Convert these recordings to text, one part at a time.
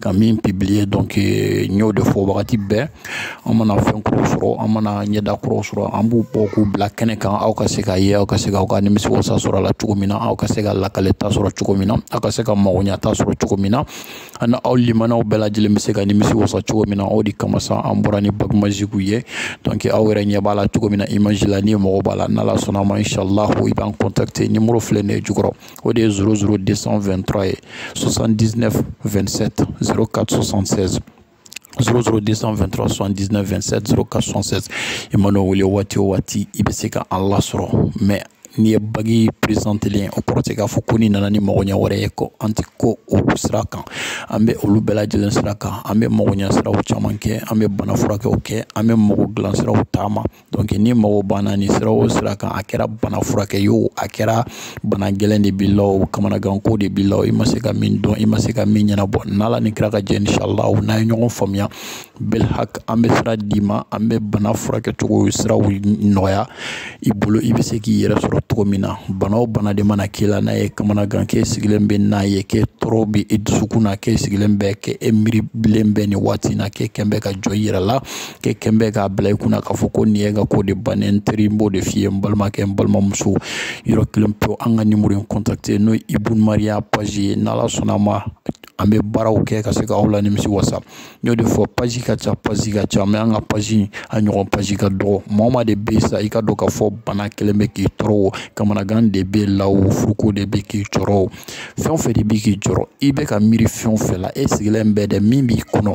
ka min publier donc euh, n y'o de fɔ wagati bɛɛ an mana fɛn kuraw sɔrɔ an mana ɲɛda kuraw sɔrɔ an b'u bɔ k'u bila kɛnɛ kan aw ka se ka ye aw ka se ka aw ka nimisiwasa sɔrɔ a la cogo min na aw ka se ka lakaleta sɔrɔ cogo min na aw ka se ka magoɲata sɔrɔ cogo min na ani aw limanaw bɛɛ lajɛlen bɛ se ka nimisi wasa cogo min na o de kama sa an bɔra ni bagumazigiw ye donc aw yɛrɛ ɲɛ b'a la cogo min na image la ni mɔgɔ b'a la n'ala sɔnna ma inshallah i b'an contacter nimoro filɛ nin ye jukɔrɔ o de ye zoro zoro desan wɛn tura ye sosan dizinɛf wɛn sɛti zoro kati sosan sɛzi 00 223 79 27 04 76 i man'o wele waati o waati i bɛ se ka an lasɔrɔ mɛ n'i ye bagi peresantelen o kɔrɔ tɛ k'a fɔ ko ni nana ni magoɲɛ wɛrɛ ye ko an tɛ ko o sira kan an bɛ olu bɛɛ lajɛlen sira kan an bɛ magoɲɛ siraw caman kɛ an bɛ bana furakɛw kɛ an bɛ mago dilan siraw taama ni mago banna ni sira o sira kan a kɛra bana furakɛ ye o a kɛra bana gɛlɛn de b'i la o kamanagan ko de b'i la o i ma se ka min dɔn i ma se ka min ɲɛnabɔ n'ala ni kira ka jɛ ni sala o n'an ye ɲɔgɔn faamuya bɛɛ hak an bɛ sira d'i ma an bɛ bana furakɛ cogo siraw nɔgɔya i bolo i bɛ se k'i yɛrɛ sɔrɔ cogo min na bana o bana de mana k'i la n'a ye kamanagan k'e sigilen bɛ n'a ye k'e tɔɔrɔ bɛ e dusukun na k'e sigilen bɛ k'e miiribilen bɛ nin waati in na k'e kɛn bɛ ka jɔ i yɛrɛ la k'e kɛn bɛ k'a bila i kunna k'a fɔ ko nin ye n ka ko de bannen n teri n b'o de f'i ye n balimakɛ n balimamuso yɔrɔ kelen pewu an ka nimoro in kɔntakite n'o ye ibun mariya pazi ye n'ala sɔnna ma an bɛ baaraw kɛ ka se ka aw la nimisi wasa n y'o de fɔ pazi ka ca pazi ka ca mɛ an ka pazi a ɲɔgɔn pazi ka dɔgɔ maa o maa de bɛ sa i ka dɔn k'a fɔ bana kelen bɛ k'i tɔɔrɔ o kamanagan de bɛ la o furuko de bɛ k'i tɔɔrɔ o fɛn o fɛn de bɛ k'i jɔrɔ i bɛ ka miiri fɛn o fɛn la e sigilen bɛ dɛ min b'i kɔnɔ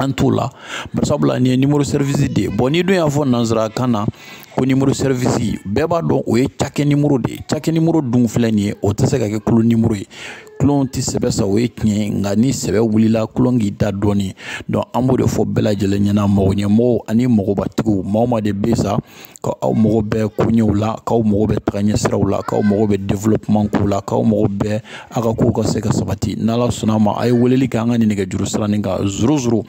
an t'o la barisabula nin ye nimoro sɛrivisi de ye bɔn n'i dun y'a fɔ nanzarakan na ko nimoro sɛrivisi bɛɛ b'a dɔn o ye cakɛ nimoro de ye cakɛ nimoro dun filɛ nin ye o tɛ se ka kɛ kulo nimoro ye kulon tɛ sɛbɛ sa o ye tiɲɛ ye nka ni sɛbɛ wulila kulon k'i da dɔɔni dɔn an b'o de fɔ bɛɛ lajɛlen ɲɛna mɔgɔ ɲɛmɔgɔw ani mɔgɔbatigiw maa o maa de bɛ sa ka aw mago bɛ koɲɛw la k'aw mago bɛ tagaɲɛ siraw la k'aw mago bɛ development kow la k'aw mago bɛ a ka kow ka se ka sabati n'ala sɔnna a ma a ye weleli kɛ an ka nin nɛgɛjuru sira nin kan zuru zuru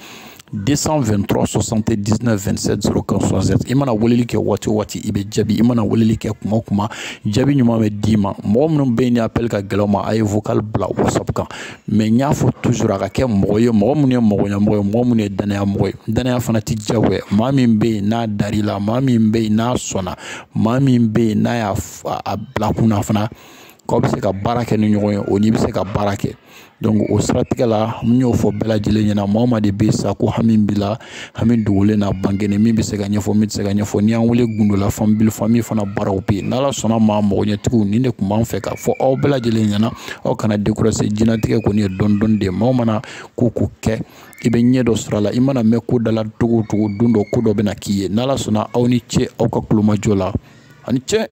223 79 27 047 i mana weleli kɛ waati o waati i bɛ jaabi i mana weleli kɛ kuma o kuma jaabi ɲuman bɛ d'i ma mɔgɔ minnu bɛ yen ni appel ka gɛlɛn u ma a ye vocal bila whatsapp kan mɛ n y'a fɔ tuzura a ka kɛ mɔgɔ ye mɔgɔ minnu ye mɔgɔɲɔmɔgɔ ye mɔgɔ minnu ye danayamɔgɔ ye danaya fana tɛ jagoya maa min bɛ yen n'a dar'i la maa min bɛ yen n'a sɔnna maa min bɛ yen n'a y'a a bila kunna fana k'aw bɛ se ka baara kɛ ni ɲɔgɔn ye o n'i bɛ se ka baara kɛ o siratigɛ la n y'o fɔ bɛɛ lajɛlen ɲɛna maa o maa de bɛ sa ko hami b'i la an bɛ dogolen na bangeni min bɛ se ka ɲɛfɔ min tɛ se ka ɲɛfɔ n'i y'an wele gundola fanbili fami fana baaraw bɛ yen n'ala sɔnna maa mɔgɔ ɲɛtigiw nin de tun b'an fɛ k'a fɔ aw bɛɛ lajɛlen ɲɛna aw kana dekurase jinatigɛ kɔni ye dɔɔni dɔɔni de maaw mana ko ko kɛ i bɛ ɲɛ dɔ sɔrɔ a la i mana mɛn ko dala togo togo don dɔ ko dɔ bɛna k'i ye n'ala sɔnna aw ni ce aw ka kulomajɔ la ani ce